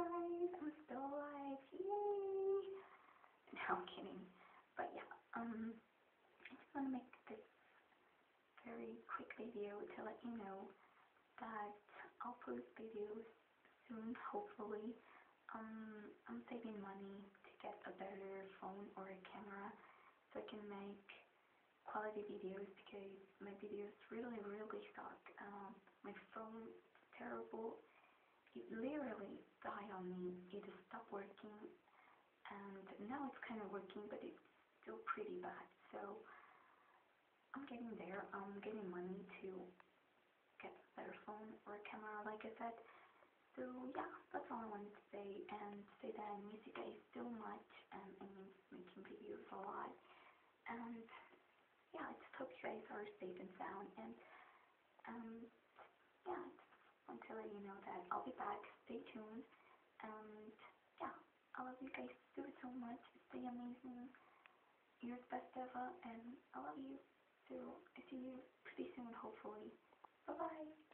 guys, I'm still alive. Yay! No, I'm kidding. But yeah, um, I just want to make this very quick video to let you know that I'll post videos soon, hopefully. Um, I'm saving money to get a better phone or a camera so I can make quality videos because my videos really, really suck. Um, my phone is terrible. It literally died on me. It stopped working and now it's kind of working but it's still pretty bad. So I'm getting there. I'm getting money to get a better phone or camera like I said. So yeah, that's all I wanted to say and say that I miss you guys so much and I miss making videos a lot. And yeah, I just hope you guys are safe and sound and um yeah, I just want to let you know that I'll be back. Stay tuned and yeah, I love you guys so so much. Stay amazing. You're the best ever and I love you. So I see you pretty soon hopefully. Bye bye.